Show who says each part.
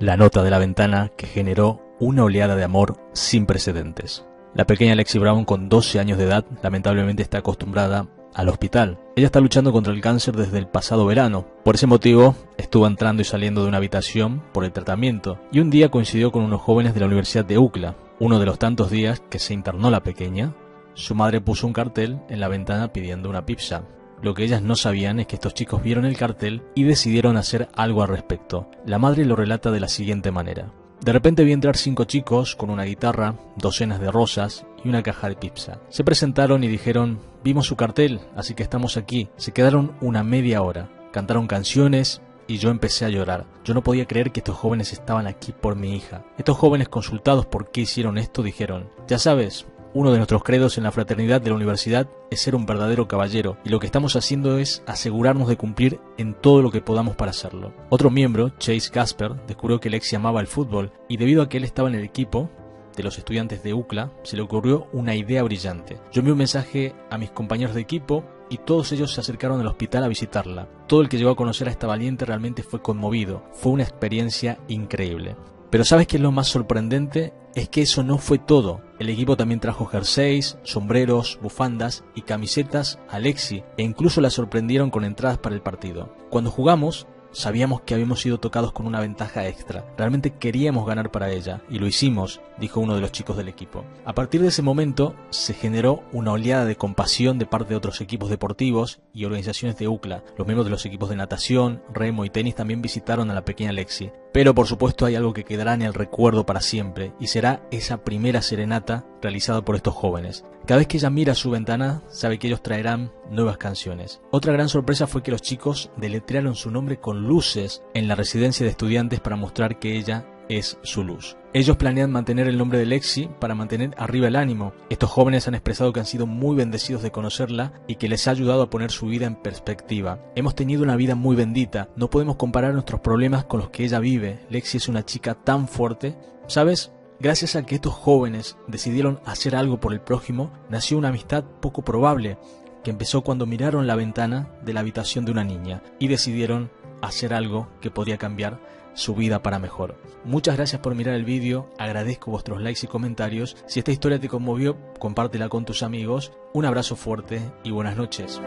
Speaker 1: la nota de la ventana que generó una oleada de amor sin precedentes. La pequeña Lexi Brown, con 12 años de edad, lamentablemente está acostumbrada al hospital. Ella está luchando contra el cáncer desde el pasado verano. Por ese motivo, estuvo entrando y saliendo de una habitación por el tratamiento, y un día coincidió con unos jóvenes de la Universidad de UCLA. Uno de los tantos días que se internó la pequeña, su madre puso un cartel en la ventana pidiendo una pizza. Lo que ellas no sabían es que estos chicos vieron el cartel y decidieron hacer algo al respecto. La madre lo relata de la siguiente manera. De repente vi entrar cinco chicos con una guitarra, docenas de rosas y una caja de pizza. Se presentaron y dijeron, vimos su cartel, así que estamos aquí. Se quedaron una media hora. Cantaron canciones y yo empecé a llorar. Yo no podía creer que estos jóvenes estaban aquí por mi hija. Estos jóvenes consultados por qué hicieron esto dijeron, ya sabes, uno de nuestros credos en la fraternidad de la universidad es ser un verdadero caballero y lo que estamos haciendo es asegurarnos de cumplir en todo lo que podamos para hacerlo. Otro miembro, Chase Casper, descubrió que Lexi amaba el fútbol y debido a que él estaba en el equipo de los estudiantes de UCLA, se le ocurrió una idea brillante. Yo envié un mensaje a mis compañeros de equipo y todos ellos se acercaron al hospital a visitarla. Todo el que llegó a conocer a esta valiente realmente fue conmovido. Fue una experiencia increíble. Pero ¿sabes qué es lo más sorprendente? Es que eso no fue todo. El equipo también trajo jerseys, sombreros, bufandas y camisetas a Lexi e incluso la sorprendieron con entradas para el partido. Cuando jugamos, Sabíamos que habíamos sido tocados con una ventaja extra. Realmente queríamos ganar para ella, y lo hicimos, dijo uno de los chicos del equipo. A partir de ese momento se generó una oleada de compasión de parte de otros equipos deportivos y organizaciones de UCLA. Los miembros de los equipos de natación, remo y tenis también visitaron a la pequeña Lexi. Pero por supuesto hay algo que quedará en el recuerdo para siempre, y será esa primera serenata realizada por estos jóvenes. Cada vez que ella mira su ventana, sabe que ellos traerán nuevas canciones. Otra gran sorpresa fue que los chicos deletrearon su nombre con luces en la residencia de estudiantes para mostrar que ella es su luz. Ellos planean mantener el nombre de Lexi para mantener arriba el ánimo. Estos jóvenes han expresado que han sido muy bendecidos de conocerla y que les ha ayudado a poner su vida en perspectiva. Hemos tenido una vida muy bendita, no podemos comparar nuestros problemas con los que ella vive. Lexi es una chica tan fuerte. ¿Sabes? Gracias a que estos jóvenes decidieron hacer algo por el prójimo, nació una amistad poco probable, que empezó cuando miraron la ventana de la habitación de una niña y decidieron hacer algo que podía cambiar su vida para mejor. Muchas gracias por mirar el vídeo, agradezco vuestros likes y comentarios. Si esta historia te conmovió, compártela con tus amigos. Un abrazo fuerte y buenas noches.